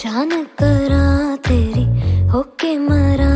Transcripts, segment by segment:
जान करा तेरी होके मरा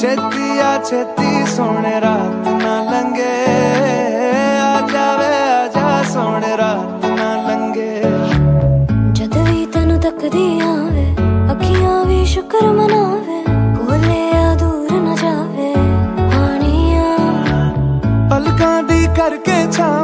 ਛੇਤੀ ਆ ਛੇਤੀ ਸੋਹਣੇ ਰਾਤ ਨਾ ਲੰਗੇ ਆ ਜਾਵੇ ਆ ਜਾ ਸੋਹਣੇ ਰਾਤ ਨਾ ਲੰਗੇ ਜਦ ਵੀ ਤੈਨੂੰ ਤੱਕਦੀ ਆਵੇ ਅੱਖੀਆਂ ਵੀ ਸ਼ੁਕਰ ਮਨਾਵੇ ਕੋਲੇ ਆ ਦੂਰ ਨਾ ਜਾਵੇ। ਹਾਣੀਆਂ। ਪਲਕਾਂ ਦੀ ਕਰਕੇ ਛਾਵਾਂ